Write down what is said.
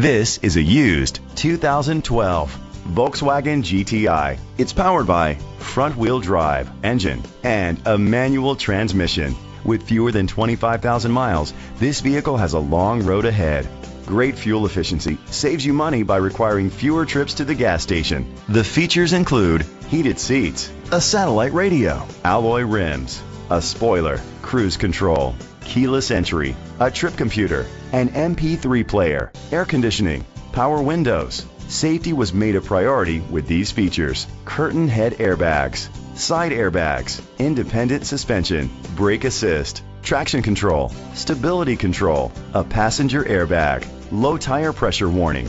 This is a used 2012 Volkswagen GTI. It's powered by front-wheel drive engine and a manual transmission. With fewer than 25,000 miles, this vehicle has a long road ahead. Great fuel efficiency saves you money by requiring fewer trips to the gas station. The features include heated seats, a satellite radio, alloy rims, a spoiler, cruise control, keyless entry, a trip computer, an MP3 player, air conditioning, power windows. Safety was made a priority with these features. Curtain head airbags, side airbags, independent suspension, brake assist, traction control, stability control, a passenger airbag, low tire pressure warning,